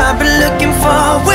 I've been looking for